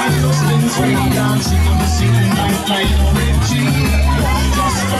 Why those things see the night like Richie. Just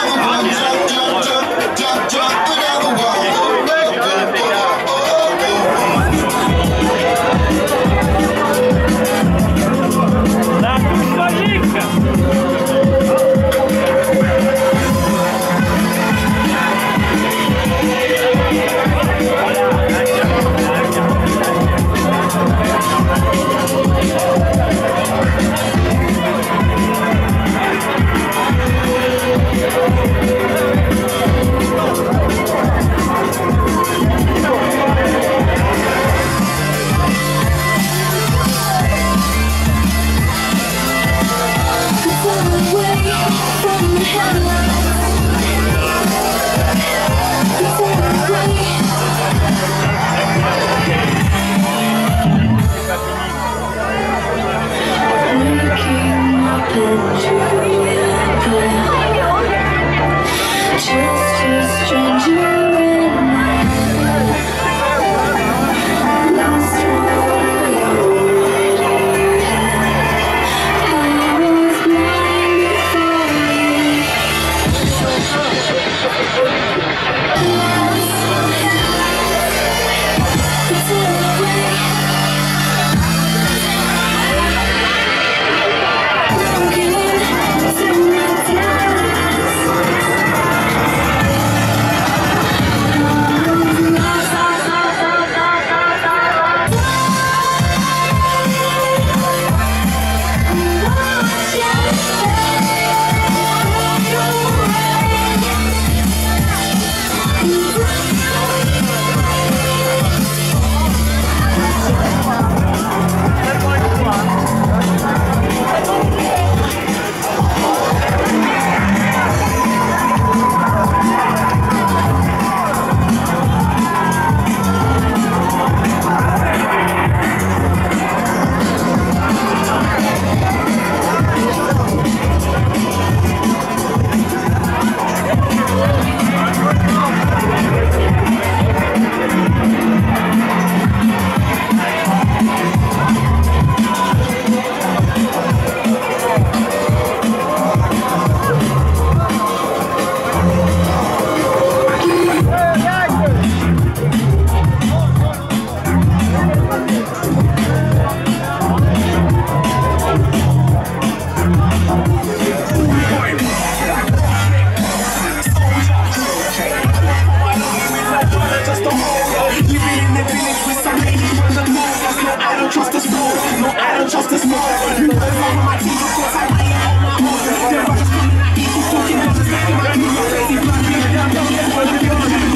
this more. You know it's all on my teeth, of course I lay it on my horse. Them brothers coming, I eat you, cooking brothers, making my people crazy. Blood being down, don't get where the gun is.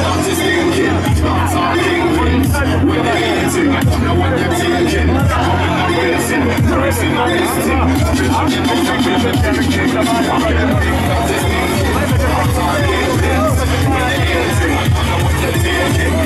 I'm just thinking, thoughts are penguins. When they're eating, I don't know what they're thinking. Coming up waiting, pressing or listing. I'm in the fucking dedicated. I'm in the big, I'm just thinking. Thoughts are penguins. When they're eating, I don't know what they're thinking.